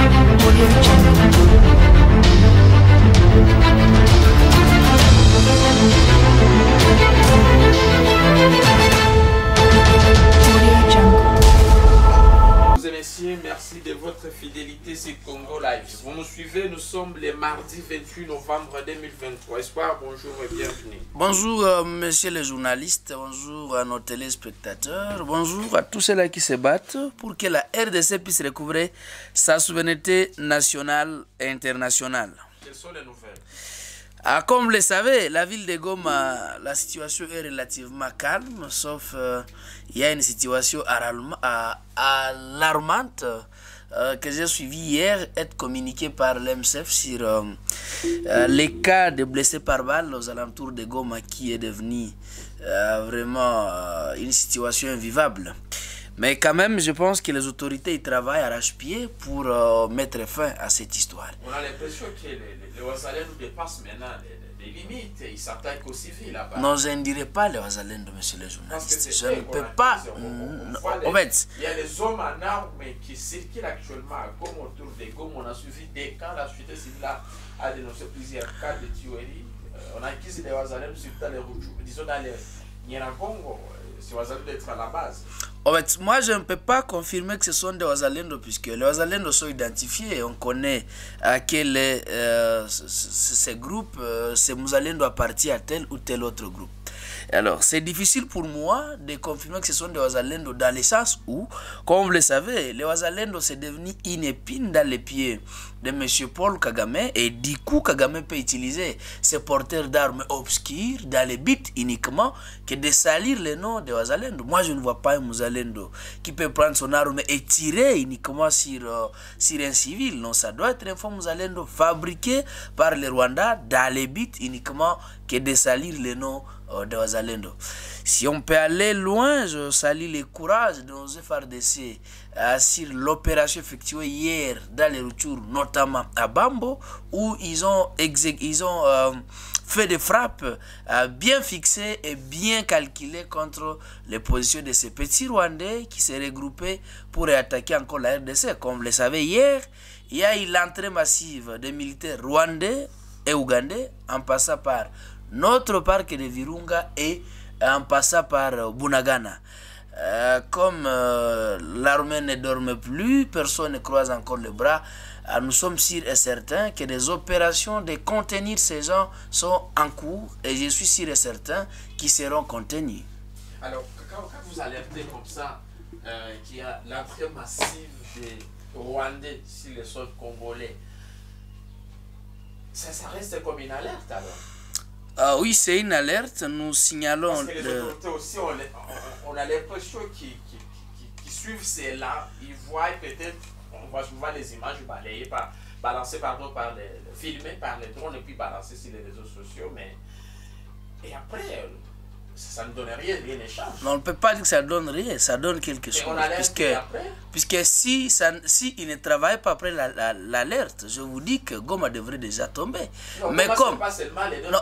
Audio Jungle. Congo Live. Vous nous suivez, nous sommes le mardi 28 novembre 2023. Espoir, bonjour et bienvenue. Bonjour, euh, messieurs les journalistes, bonjour à nos téléspectateurs, bonjour à tous ceux-là qui se battent pour que la RDC puisse recouvrer sa souveraineté nationale et internationale. Quelles sont les nouvelles? Ah, comme vous le savez, la ville de Goma, la situation est relativement calme, sauf euh, il y a une situation à- alarmante euh, que j'ai suivi hier être communiquée par l'MSF sur euh, euh, les cas de blessés par balle aux alentours de Goma qui est devenu vraiment une situation invivable. Mais quand même, je pense que les autorités y travaillent arrache-pied pour mettre fin à cette histoire. On a l'impression que les, les, dépassent maintenant les, les limites. Ils s'attaquent aux civils là-bas. Non, je ne dirais pas les Wazalendo, monsieur le journaliste. Je ne peux pas. En fait, Il y a des hommes en armes qui circulent actuellement à Goma, autour de Goma. On a suivi des cas. La société civile a, a dénoncé plusieurs cas de tuerie. Euh, on a accusé les Ouazalais, surtout dans les Rutshuru, disons dans les euh, C'est Ouazalais d'être à la base. En fait, moi, je ne peux pas confirmer que ce sont des Wazalendo, puisque les Wazalendo sont identifiés. On connaît à quel euh, ce- ce- ces groupes, euh, ces Mouzalendo appartiennent à tel ou tel autre groupe. Alors, c'est difficile pour moi de confirmer que ce sont des Wazalendo dans le sens où, comme vous le savez, les Wazalendo c'est devenu une épine dans les pieds de M. Paul Kagame et du coup, Kagame peut utiliser ces porteurs d'armes obscurs dans les buts uniquement que de salir le nom de Wazalendo. Moi, je ne vois pas un Mouzalendo qui peut prendre son arme et tirer uniquement sur, euh, sur un civil. Non, ça doit être un faux Mouzalendo fabriqué par les Rwandais dans les buts uniquement que de salir le nom euh, de Wazalendo. Si on peut aller loin, je salue le courage de nos FRDC euh, sur l'opération effectuée hier dans les Rutshuru, notamment à Bambo, où ils ont, ils ont euh, fait des frappes euh, bien fixées et bien calculées contre les positions de ces petits Rwandais qui se regroupaient pour attaquer encore la RDC. Comme vous le savez, hier, il y a eu l'entrée massive des militaires rwandais et ougandais en passant par notre parc de Virunga et en passant par Bunagana. Euh, comme euh, l'armée ne dorme plus, personne ne croise encore les bras, euh, nous sommes sûrs et certains que des opérations de contenir ces gens sont en cours et je suis sûr et certain qu'ils seront contenus. Alors, quand, vous alertez comme ça qu'il y a l'entrée massive des Rwandais sur le sol congolais, ça reste comme une alerte alors Ah oui, c'est une alerte, nous signalons... Parce que les le- autorités aussi, on, a l'impression qu'ils qu'ils- qu'ils suivent cela, ils voient peut-être, on voit souvent les images balayées par, balancées pardon, par les, filmées par les drones et puis balancées sur les réseaux sociaux, mais et après, euh, ça, ça ne donne rien, rien n'échange. Mais on ne peut pas dire que ça donne rien, ça donne quelque Et chose. Puisque, puisque si, ça, si il ne travaille pas après l'alerte, la, l'alerte, je vous dis que Goma devrait déjà tomber. non, Mais Goma, comme... pas seulement les Non.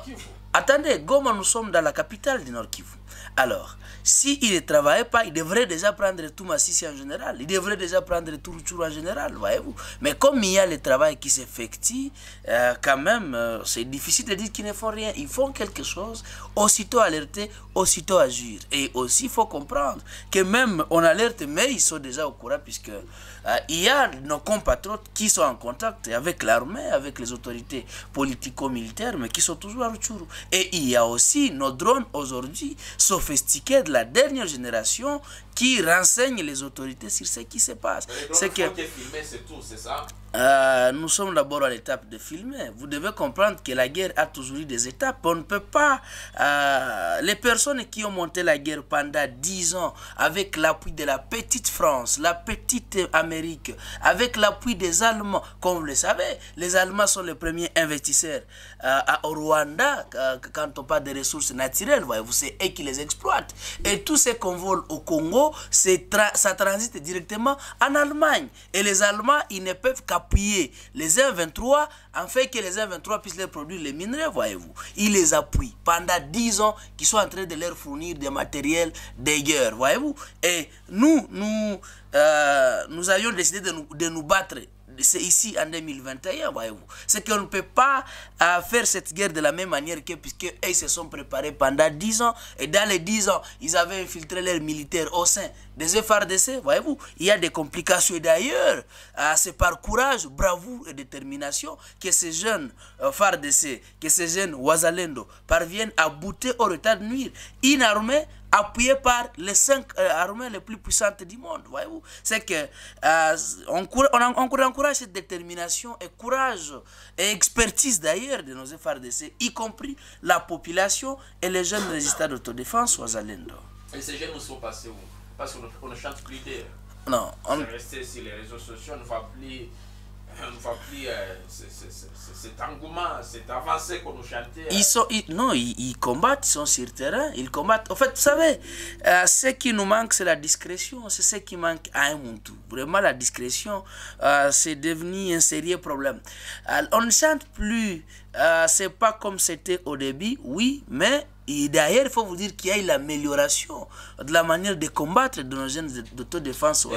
Attendez, Goma, nous sommes dans la capitale du Nord Kivu. Alors, s'il ne travaillait pas, il devrait déjà prendre tout Massissi en général. Il devrait déjà prendre tout Rutshuru en général, voyez-vous. Mais comme il y a le travail qui s'effectue, euh, quand même, euh, c'est difficile de dire qu'ils ne font rien. Ils font quelque chose, aussitôt alerter, aussitôt agir. Et aussi, il faut comprendre que même on alerte, mais ils sont déjà au courant, puisque euh, il y a nos compatriotes qui sont en contact avec l'armée, avec les autorités politico-militaires, mais qui sont toujours à Rutshuru. Et il y a aussi nos drones aujourd'hui sophistiqués de la dernière génération qui renseignent les autorités sur ce qui se passe. C'est que c'est tout, c'est ça? euh, nous sommes d'abord à l'étape de filmer. Vous devez comprendre que la guerre a toujours eu des étapes. On ne peut pas... euh, les personnes qui ont monté la guerre pendant 10 ans avec l'appui de la petite France, la petite Amérique, avec l'appui des Allemands, comme vous le savez, les Allemands sont les premiers investisseurs euh, à- au Rwanda euh, quand on parle des ressources naturelles. Voyez-vous, c'est eux qui les exploitent. Et tout ce qu'on vole au Congo, ça transite directement en Allemagne. Et les Allemands, ils ne peuvent qu'appuyer les M23 en fait que les M23 puissent leur produire les minerais, voyez-vous. Ils les appuient pendant 10 ans qu'ils sont en train de leur fournir des matériels de guerre, voyez-vous. Et nous, nous, euh, nous avions décidé de nous, de nous battre c'est ici en 2021, voyez-vous. C'est qu'on ne peut pas euh, faire cette guerre de la même manière que puisque ils se sont préparés pendant 10 ans et dans les 10 ans, ils avaient infiltré leurs militaires au sein des FRDC, voyez-vous. Il y a des complications et d'ailleurs, euh, c'est par courage, bravoure et détermination que ces jeunes euh, FARDC, que ces jeunes Ouazalendo parviennent à bouter au retard de nuire une armée appuyé par les cinq euh, armées les plus puissantes du monde, voyez-vous. C'est que euh, on, cour- on, en- on encourage cette détermination et courage et expertise d'ailleurs de nos FRDC, y compris la population et les jeunes résistants d'autodéfense aux Alendo. Et ces jeunes nous sont passés où? Parce qu'on ne, chante plus d'air. Non, on- resté sur les réseaux sociaux, on ne voit plus, on ne voit plus euh, ce- ce- ce- ce- cet engouement, cette avancée qu'on nous chantait. Ils sont, ils- non, ils, ils combattent, ils sont sur le terrain, ils combattent. En fait, vous savez, euh, ce qui nous manque, c'est la discrétion. C'est ce qui manque à un Muntu. Vraiment, la discrétion, euh, c'est devenu un sérieux problème. On ne chante plus, c'est pas comme c'était au début, oui, mais et d'ailleurs, il faut vous dire qu'il y a eu l'amélioration de la manière de combattre de nos jeunes d'autodéfense aux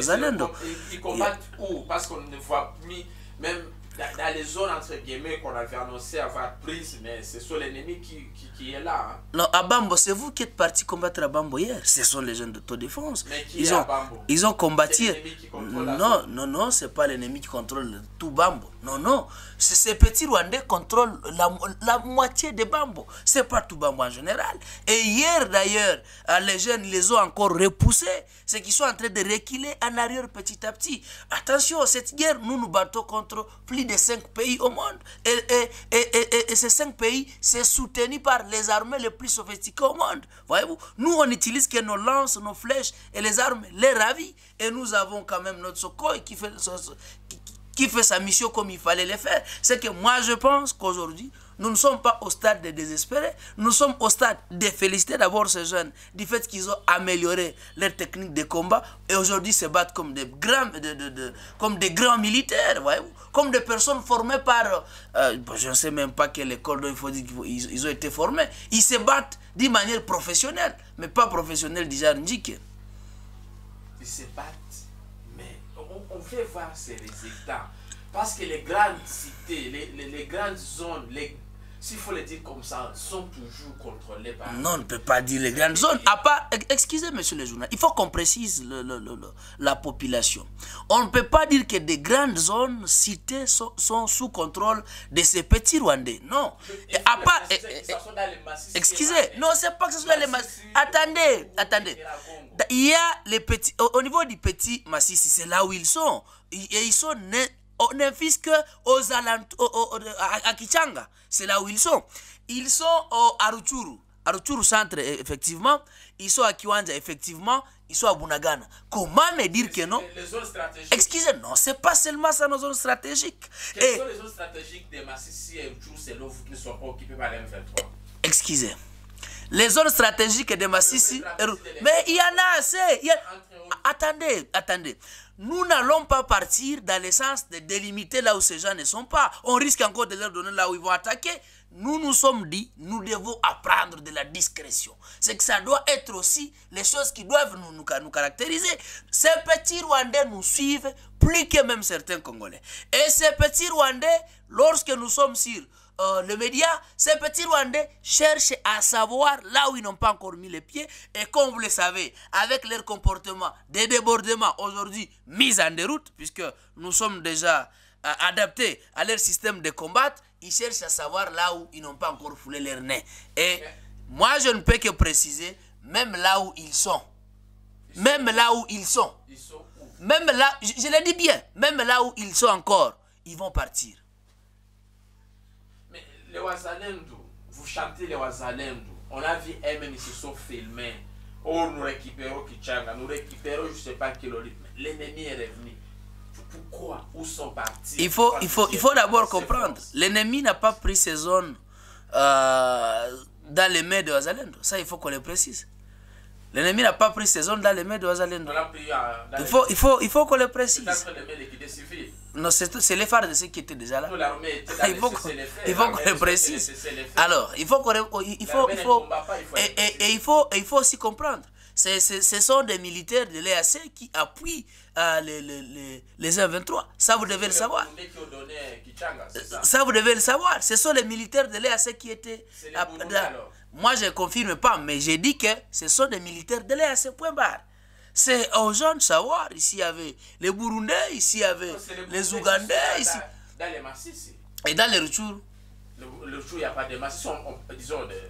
ils combattent où? Parce qu'on ne voit plus, même dans, dans les zones entre guillemets qu'on avait annoncé avoir prises, mais c'est sur l'ennemi qui, qui, qui est là. hein. Non, à Bambo, c'est vous qui êtes parti combattre à Bambo hier. Ce sont les jeunes d'autodéfense. Mais qui Ils est ont, à Bambo? ils ont combattu. Qui Non, non, non, c'est pas l'ennemi qui contrôle tout Bambo. Non, non. Ces petits Rwandais contrôlent la, la moitié de Bambo. C'est pas tout Bambo en général. Et hier d'ailleurs, euh, les jeunes les ont encore repoussés. C'est qu'ils sont en train de reculer en arrière petit à petit. Attention, cette guerre, nous nous battons contre plus de 5 pays au monde. Et, et, et, et- ces 5 pays, c'est soutenu par les armées les plus sophistiquées au monde. Voyez-vous, nous on utilise que nos lances, nos flèches et les armes les ravissent. Et nous avons quand même notre Sokoi qui fait, qui fait sa mission comme il fallait le faire. C'est que moi je pense qu'aujourd'hui, nous ne sommes pas au stade de désespérer, nous sommes au stade de féliciter d'abord ces jeunes du fait qu'ils ont amélioré leur technique de combat et aujourd'hui se battent comme des grands, comme des grands militaires, voyez-vous, comme des personnes formées par, euh, bon, je ne sais même pas quelle école il faut dire qu'ils ils- ils ont été formés. Ils se battent d'une manière professionnelle, mais pas professionnelle déjà Ndjike. Ils se battent, mais on, veut voir ces résultats. Parce que les grandes cités, les, les grandes zones, les, s'il faut le dire comme ça, sont toujours contrôlées par. Non, on ne peut pas dire les grandes zones. À part, excusez, monsieur le journaliste, il faut qu'on précise le- le- le- la population. On ne peut pas dire que des grandes zones citées sont, sont sous contrôle de ces petits Rwandais. Non. Et à part, eh, eh, excusez, non, c'est pas que ce soit les massifs. Attendez, attendez. Il y a les petits, au, au niveau du petit massif, c'est là où ils sont. Et ils sont nés, on ne fils que aux alentours, au- au- au- à, à Kichanga. C'est là où ils sont. Ils sont au, à Ruchuru. À Ruchuru centre, eh, effectivement. Ils sont à Kiwanja, effectivement. Ils sont à Bunagana. Comment me dire que non? Les, zones stratégiques. Excusez, non, c'est pas seulement ça nos zones stratégiques. Quelles Et, sont les zones stratégiques des massifs et toujours c'est là qui ne sont pas occupées par les M23? Excusez. Les zones stratégiques de Massissi. Mais il y en a assez. il y a- Attendez, attendez. Nous n'allons pas partir dans le sens de délimiter là où ces gens ne sont pas. On risque encore de leur donner là où ils vont attaquer. Nous nous sommes dit, nous devons apprendre de la discrétion. C'est que ça doit être aussi les choses qui doivent nous, nous, nous caractériser. Ces petits Rwandais nous suivent plus que même certains Congolais. Et ces petits Rwandais, lorsque nous sommes sur euh, le média, ces petits Rwandais cherchent à savoir là où ils n'ont pas encore mis les pieds. Et comme vous le savez, avec leur comportement, des débordements aujourd'hui mis en déroute, puisque nous sommes déjà euh, adaptés à leur système de combat, ils cherchent à savoir là où ils n'ont pas encore foulé leur nez. Et moi, je ne peux que préciser, même là où ils sont, même là où ils sont, Ils sont où? Même là, je, je le dis bien, même là où ils sont encore, ils vont partir. Les Wazalendo, vous chantez les Wazalendo. On a vu eux-mêmes, ils se sont filmés. Oh, nous récupérons Kichanga, nous récupérons je ne sais pas quel rythme. L'ennemi est revenu. Pourquoi? Où sont partis? Il faut, il faut, il faut d'abord comprendre. L'ennemi n'a pas pris ces zones euh, dans les mains de Wazalendo. Ça, il faut qu'on le précise. L'ennemi n'a pas pris ces zones dans les mains de Wazalendo. Euh, Il faut, il faut, il faut qu'on le précise. Non, c'est c'est les phares de ceux qui étaient déjà là. Il faut qu'on le précise. Alors, il faut qu'on il faut, il faut, et, être et, et il faut, et il faut aussi comprendre. c'est- c'est- ce sont des militaires de l'EAC qui appuient euh, les, les, les, les M23. Ça, vous devez le savoir. Ça? Vous devez le savoir. Ce sont les militaires de l'EAC qui étaient. Les à-. Moi, je ne confirme pas, mais j'ai dit que ce sont des militaires de l'EAC. Point barre. C'est aux gens de savoir. Ici, il y avait les Burundais, ici, il y avait les, Ougandais, ici. Dans, dans les massifs. Et dans les retours. Le, le jour, il n'y a pas de massifs. On- on- disons, les,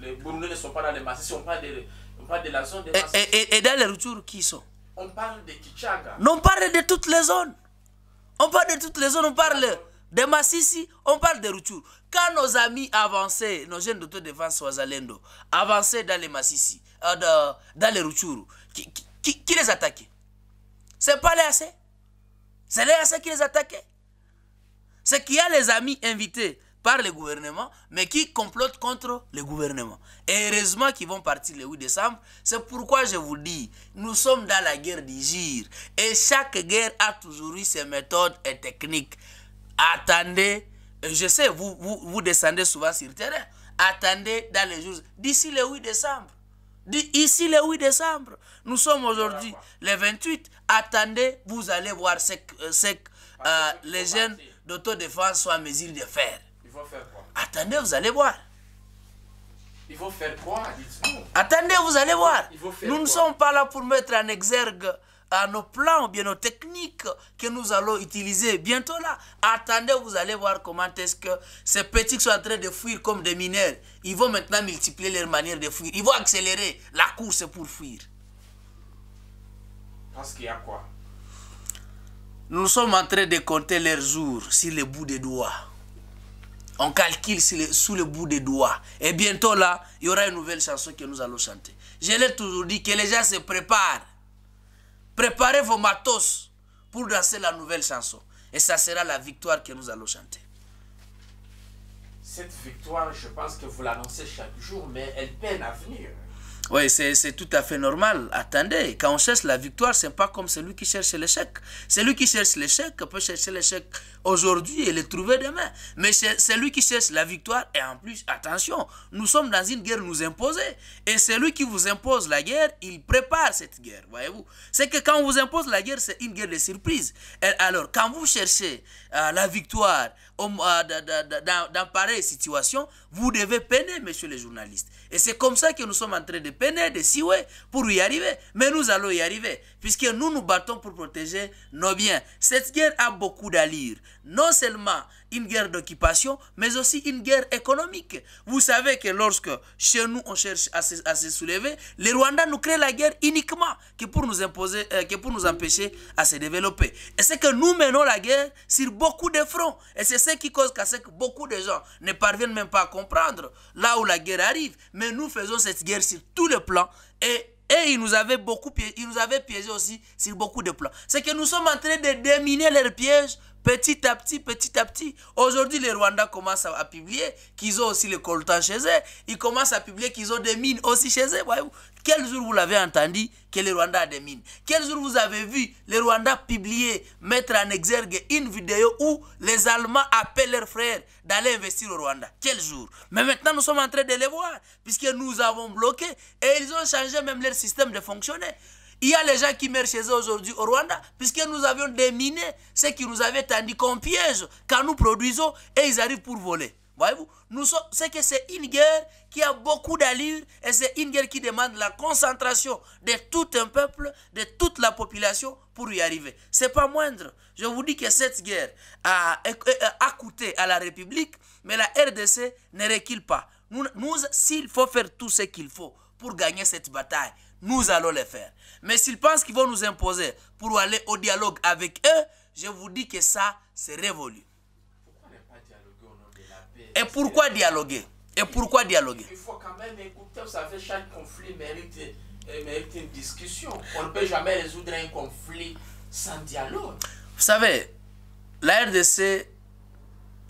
les, Burundais ne sont pas dans les massifs. On parle de, on parle de la zone des Et, massifs. et- et- et dans les retours, qui sont? On parle de Kichanga. Non, on parle de toutes les zones. On parle de toutes les zones. On parle de Massissi, on parle de Rutshuru. Quand nos amis avançaient, nos jeunes d'autodéfense Wazalendo, avançaient dans les Massissi, euh, dans, les Rutshuru, qui, qui- qui, qui les attaquait? C'est pas les AC. C'est les AC qui les attaquaient. C'est qu'il y a les amis invités par le gouvernement, mais qui complotent contre le gouvernement. Et heureusement qu'ils vont partir le 8 décembre. C'est pourquoi je vous dis, nous sommes dans la guerre d'Igir. Et chaque guerre a toujours eu ses méthodes et techniques. Attendez, je sais, vous, vous, vous descendez souvent sur le terrain. Attendez dans les jours, d'ici le 8 décembre. Ici le 8 décembre. Nous sommes aujourd'hui le 28. Attendez, vous allez voir ce que, ce que, euh, les jeunes d'autodéfense sont en mesure de faire. Il faut faire quoi? Attendez, vous allez voir. Il faut faire quoi Dites-nous? Attendez, vous allez voir. Nous ne sommes pas là pour mettre en exergue à nos plans ou bien nos techniques que nous allons utiliser bientôt là. Attendez, vous allez voir comment est-ce que ces petits sont en train de fuir comme des mineurs. Ils vont maintenant multiplier leur manière de fuir. Ils vont accélérer la course pour fuir. Parce qu'il y a quoi? Nous sommes en train de compter leurs jours sur le bout des doigts. On calcule sur le- sous le bout des doigts. Et bientôt là, il y aura une nouvelle chanson que nous allons chanter. Je l'ai toujours dit que les gens se préparent. Préparez vos matos pour danser la nouvelle chanson. Et ça sera la victoire que nous allons chanter. Cette victoire, je pense que vous l'annoncez chaque jour, mais elle peine à venir. Oui, c'est tout à fait normal. Attendez, quand on cherche la victoire, c'est pas comme celui qui cherche l'échec. Celui qui cherche l'échec peut chercher l'échec aujourd'hui et le trouver demain. Mais celui qui cherche la victoire, et en plus, attention, nous sommes dans une guerre nous imposée. Et celui qui vous impose la guerre, il prépare cette guerre, voyez-vous. C'est que quand on vous impose la guerre, c'est une guerre de surprise. Alors, quand vous cherchez euh, la victoire euh, dans pareille situation, vous devez peiner, messieurs les journalistes. Et c'est comme ça que nous sommes en train de peiner, de siouer pour y arriver. Mais nous allons y arriver, puisque nous nous battons pour protéger nos biens. Cette guerre a beaucoup d'allure. Non seulement une guerre d'occupation, mais aussi une guerre économique. Vous savez que lorsque chez nous on cherche à se, à soulever, les Rwandais nous créent la guerre uniquement que pour nous imposer, euh, que pour nous empêcher à se développer. Et c'est que nous menons la guerre sur beaucoup de fronts. Et c'est ce qui cause que beaucoup de gens ne parviennent même pas à comprendre là où la guerre arrive. Mais nous faisons cette guerre sur tous les plans et et ils nous avaient beaucoup ils nous avaient piégé aussi sur beaucoup de plans. C'est que nous sommes en train de déminer leurs pièges petit à petit, petit à petit. Aujourd'hui, les Rwandais commencent à, publier qu'ils ont aussi le coltan chez eux. Ils commencent à publier qu'ils ont des mines aussi chez eux. Quel jour vous l'avez entendu que les Rwandais ont des mines? Quel jour vous avez vu les Rwandais publier, mettre en exergue une vidéo où les Allemands appellent leurs frères d'aller investir au Rwanda? Quel jour? Mais maintenant, nous sommes en train de les voir, puisque nous avons bloqué et ils ont changé même leur système de fonctionner. Il y a les gens qui meurent chez eux aujourd'hui au Rwanda, puisque nous avions déminé ce qui nous avait tendu comme piège quand nous produisons et ils arrivent pour voler. Voyez-vous, nous c'est que c'est une guerre qui a beaucoup d'allure et c'est une guerre qui demande la concentration de tout un peuple, de toute la population pour y arriver. C'est pas moindre. Je vous dis que cette guerre a, a coûté à la République, mais la RDC ne recule pas. Nous, nous s'il faut faire tout ce qu'il faut pour gagner cette bataille, nous allons le faire. Mais s'ils pensent qu'ils vont nous imposer pour aller au dialogue avec eux, je vous dis que ça, c'est révolu. Pourquoi ne pas dialoguer au nom de la paix Et pourquoi dialoguer? Et pourquoi dialoguer? Il faut quand même écouter, vous savez, chaque conflit mérite, euh, mérite une discussion. On ne peut jamais résoudre un conflit sans dialogue. Vous savez, la RDC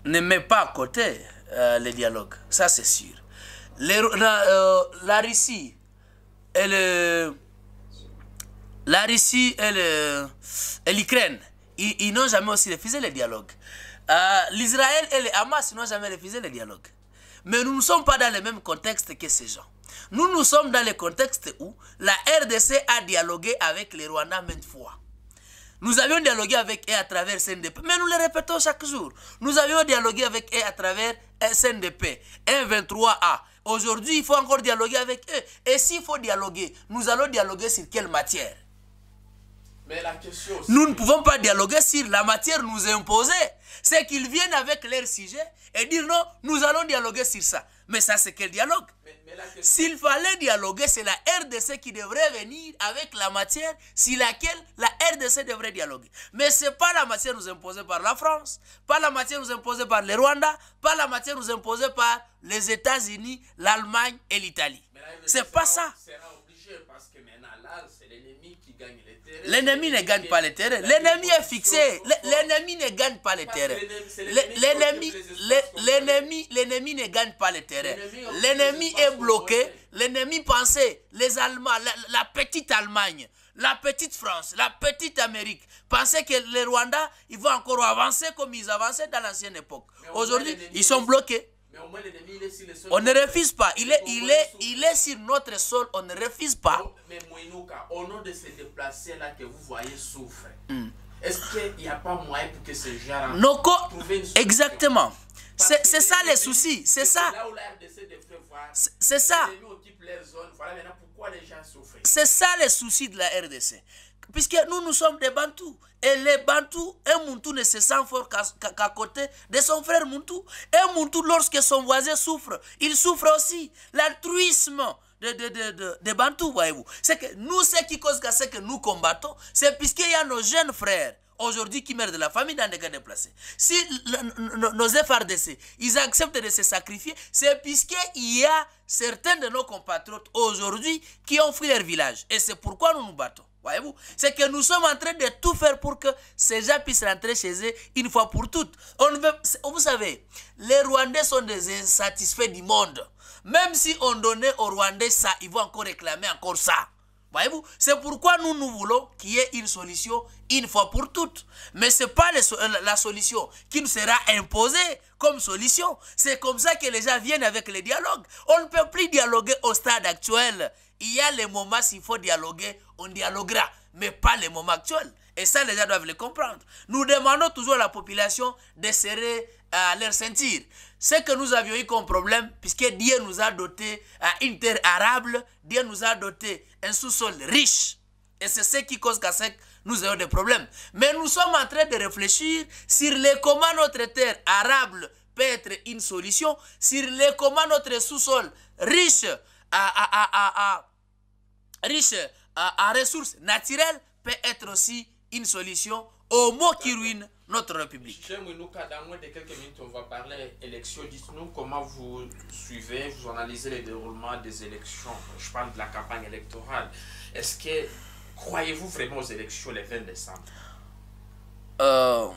ne met pas à côté euh, le dialogue, ça c'est sûr. Les- la, euh, la Russie et le- la Russie et le- et l'Ukraine, ils, ils n'ont jamais aussi refusé le dialogue. Euh, L'Israël et le Hamas n'ont jamais refusé le dialogue. Mais nous ne sommes pas dans le même contexte que ces gens. Nous, nous sommes dans le contexte où la RDC a dialogué avec les Rwandais maintes fois. Nous avions dialogué avec eux à travers CNDP, mais nous le répétons chaque jour. Nous avions dialogué avec eux à travers SNDP, 123A. Aujourd'hui, il faut encore dialoguer avec eux. Et s'il faut dialoguer, nous allons dialoguer sur quelle matière? Mais la question aussi, Nous ne pouvons pas dialoguer sur la matière nous imposée. C'est qu'ils viennent avec leur sujet et dire non, nous allons dialoguer sur ça. Mais ça, c'est quel dialogue? Mais, S'il fallait dialoguer, c'est la RDC qui devrait venir avec la matière sur laquelle la RDC devrait dialoguer. Mais ce n'est pas la matière nous imposée par la France, pas la matière nous imposée par le Rwanda, pas la matière nous imposée par les États-Unis, l'Allemagne et l'Italie. C'est pas ça. sera obligé parce que maintenant là, c'est l'ennemi L'ennemi ne gagne pas le terrain. L'ennemi est fixé. L'ennemi ne gagne pas le Parce terrain. l'ennemi- les ne gagne pas le terrain. L'ennemi les est bloqué. L'ennemi pensait les Allemands, la, la petite Allemagne, la petite France, la petite Amérique, pensait que les Rwandais, ils vont encore avancer comme ils avançaient dans l'ancienne époque. Aujourd'hui, ils sont bloqués. On ne refuse pas. Il est, il est, il est sur notre sol. On ne refuse pas. Mais Mouinouka, au nom de ces déplacés-là que vous voyez souffrir, Hmm. est-ce qu'il n'y a pas moyen pour que ces gens solution? Exactement. C'est ça les soucis. C'est ça. C'est ça. les. C'est ça le souci de la RDC. Puisque nous, nous sommes des Bantous. Et les Bantous, un Muntu ne se sent fort qu'à côté de son frère Muntu. Un Muntu, lorsque son voisin souffre, il souffre aussi. L'altruisme de, de, de, de, de Bantous, voyez-vous. C'est que nous, ce qui cause que ce que nous combattons, c'est puisqu'il y a nos jeunes frères aujourd'hui qui meurent de la famille dans des cas déplacés. Si le- nos FRDC, ils acceptent de se sacrifier, c'est puisqu'il y a certains de nos compatriotes aujourd'hui qui ont fui leur village. Et c'est pourquoi nous nous battons. Voyez-vous C'est que nous sommes en train de tout faire pour que ces gens puissent rentrer chez eux une fois pour toutes. On vous savez, les Rwandais sont des insatisfaits du monde. Même si on donnait aux Rwandais ça, ils vont encore réclamer encore ça. Voyez-vous C'est pourquoi nous, nous voulons qu'il y ait une solution une fois pour toutes. Mais ce n'est pas la- solution qui nous sera imposée comme solution. C'est comme ça que les gens viennent avec le dialogue. On ne peut plus dialoguer au stade actuel. Il y a les moments, s'il faut dialoguer, on dialoguera. Mais pas les moments actuels. Et ça, les gens doivent le comprendre. Nous demandons toujours à la population de serrer à leur ceinture. Ce que nous avions eu comme problème, puisque Dieu nous a doté à une terre arable, Dieu nous a doté un sous-sol riche. Et c'est ce qui cause qu'à ce que nous ayons des problèmes. Mais nous sommes en train de réfléchir sur les, comment notre terre arable peut être une solution, sur les, comment notre sous-sol riche à, à, à, riche à, ressources naturelles peut être aussi une solution aux maux qui ruinent notre République. Dans moins de quelques minutes, on va parler élections. Dites-nous comment vous suivez, vous analysez le déroulement des élections. Je parle de la campagne électorale. Est-ce que croyez-vous vraiment aux élections le 20 décembre? Euh,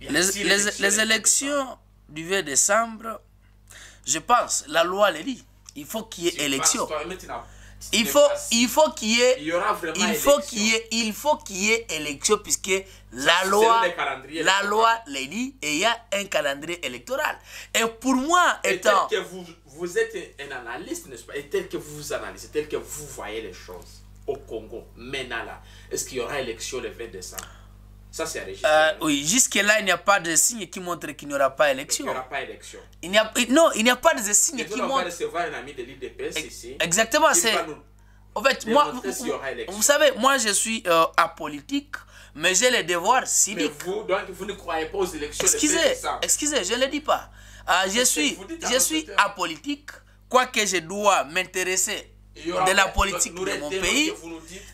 les, les- élections les le 20 élections du 20 décembre, je pense, la loi le dit. Il faut qu'il y ait élection. toi, Il faut, il faut qu'il y ait, Il y aura vraiment il faut élection. qu'il y ait, il faut qu'il y ait élection puisque la loi, les la loi le dit et il y a un calendrier électoral. Et pour moi, Et étant, tel que vous, vous êtes un analyste, n'est-ce pas? Et tel que vous vous analysez, tel que vous voyez les choses au Congo, maintenant là, est-ce qu'il y aura élection le 20 décembre? Ça, c'est euh, oui, jusque-là, il n'y a pas de signe qui montre qu'il n'y aura pas Il n'y élection. aura pas élection. Il n'y a, non, il n'y a pas de signe qui nous, on va montre. recevoir un ami de l'IDPS ici. Exactement, c'est. En fait, Mais moi, élection. vous savez, moi je suis euh, apolitique, mais j'ai les devoirs Mais civiques. vous, donc, vous ne croyez pas aux élections le 20 Excusez, excusez, je ne le dis pas. Euh, je suis, je suis apolitique, quoique je dois m'intéresser de la politique de mon pays.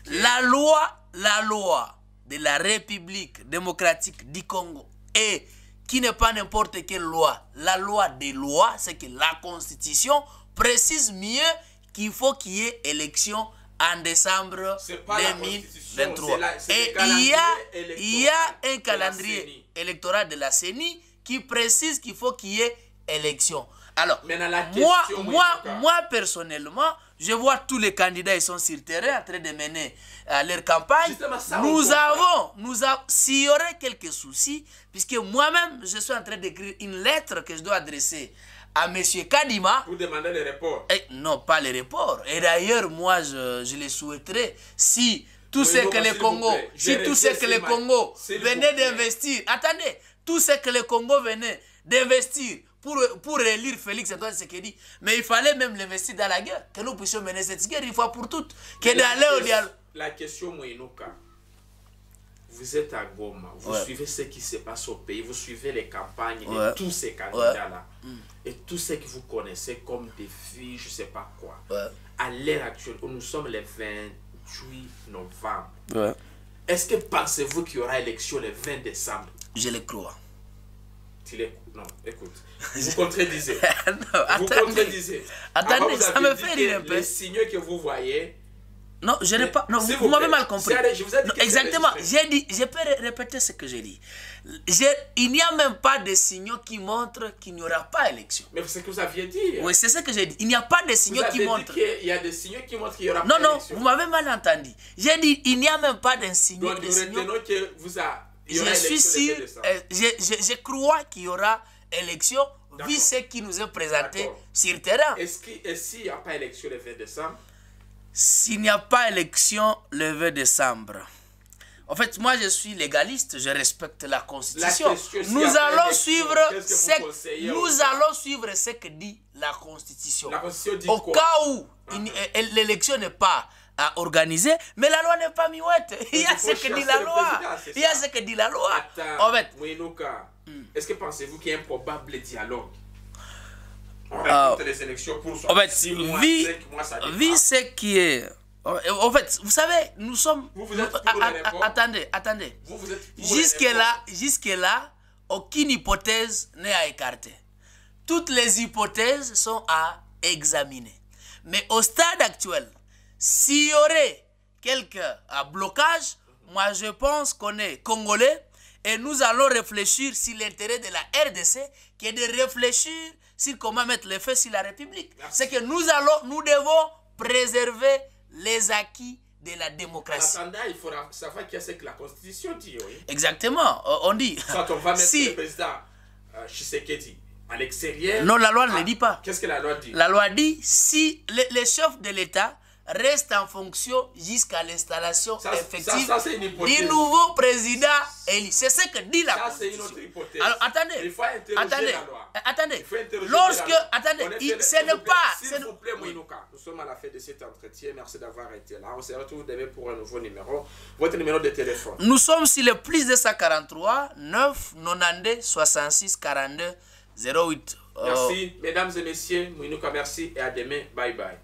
La loi, la loi de la République démocratique du Congo et qui n'est pas n'importe quelle loi. La loi des lois, c'est que la Constitution précise mieux qu'il faut qu'il y ait élection en décembre C'est pas la Constitution, 2023. c'est la- c'est le Et il y, a, il y a un calendrier électoral de la CENI qui précise qu'il faut qu'il y ait élection. Alors, moi, moi, moi, personnellement, je vois tous les candidats, ils sont sur le terrain en train de mener euh, leur campagne. Nous avons, nous avons, s'il y aurait quelques soucis, puisque moi-même, je suis en train d'écrire une lettre que je dois adresser à M. Kadima. Pour demander le report. Et non, pas les reports. Et d'ailleurs, moi, je, je les souhaiterais si tout Oui, ce bon, que les s'il vous Congo, si tout ce que les ma- Congo plaît. d'investir, attendez, tout ce que les Congo venaient d'investir pour, pour élire Félix Antoine Tshisekedi, mais il fallait même l'investir dans la guerre, que nous puissions mener cette guerre une fois pour toutes, que d'aller au dialogue. La question, Moïnoka, vous êtes à Goma, vous Ouais. suivez ce qui se passe au pays, vous suivez les campagnes Ouais. de tous ces candidats-là, et tous ceux que vous connaissez comme des filles, je sais pas quoi. À l'heure actuelle, où nous sommes le 28 novembre, est-ce que pensez-vous qu'il y aura élection le 20 décembre? Je le crois. Non, écoute, vous contredisez. non, vous attendez. contredisez. Attendez, ça me fait rire un peu. Les signaux que vous voyez, Non, je n'ai pas. Non, vous, m'avez mal compris. c'est- je vous ai dit Non, que c'est exactement. J'ai dit, je peux ré- répéter ce que j'ai dit. Il n'y a même pas de signaux qui montrent qu'il n'y aura pas élection. mais c'est ce que vous aviez dit. Oui, c'est ce que j'ai dit. Il n'y a pas de vous signaux avez qui dit montrent. qu'il y a des signaux qui montrent qu'il y aura Non, pas non, d'élection. vous m'avez mal entendu. J'ai dit, il n'y a même pas de signaux. Donc de signaux. que vous a, il Je suis sûr, 2 décembre. euh, je, je- je crois qu'il y aura élection vu ce qui nous est présenté sur le terrain. Est-ce qu'il et s'il n'y a pas élection le 20 décembre, S'il n'y a pas élection le 20 décembre, en fait, moi je suis légaliste, je respecte la Constitution. La question, s'il nous allons suivre que ce, aux nous allons suivre ce que dit la Constitution. la Constitution dit Au quoi? cas où euh, l'élection n'est pas euh, organisée, mais la loi n'est pas miouette. Il y a ce que dit la loi. Il y a ce que dit la loi. Attends, En fait, Mouinouka, est-ce que pensez-vous qu'il y a un probable dialogue On Ah. raconte les élections pour en fait, six mois, vu, cinq mois, ça dépend. vu ce qui est... En fait, vous savez, nous sommes... Vous, vous êtes nous- pour a- a- attendez, attendez. Vous, vous êtes pour Jusque les là, jusque là, aucune hypothèse n'est à écarter. Toutes les hypothèses sont à examiner. Mais au stade actuel, s'il y aurait quelque euh, blocage, moi je pense qu'on est congolais et nous allons réfléchir sur l'intérêt de la RDC, qui est de réfléchir sur comment mettre le feu sur la République. C'est que nous allons, nous devons préserver les acquis de la En démocratie. attendant, il faudra savoir qu'est-ce que la Constitution dit. Oui. Exactement, on dit. Soit on va mettre si, le président euh, Tshisekedi à l'extérieur. Non, la loi ne Ah, le dit pas. Qu'est-ce que la loi dit? La loi dit si le, le chef de l'État reste en fonction jusqu'à l'installation effective ça, ça, du nouveau président élu. C'est ce que dit la Ça, une Constitution. autre hypothèse. Alors attendez, Il faut interroger attendez, la loi. euh, attendez. Il faut interroger Lorsque, la loi. attendez, il- ce n'est pas, S'il vous plaît, oui. Moïnouka, nous sommes à la fin de cet entretien. Merci d'avoir été là. On se retrouve demain pour un nouveau numéro. Votre numéro de téléphone. Nous sommes sur le plus de 143 9 92 66 42 08. Euh, Merci, mesdames et messieurs. Moïnouka, merci et à demain. Bye bye.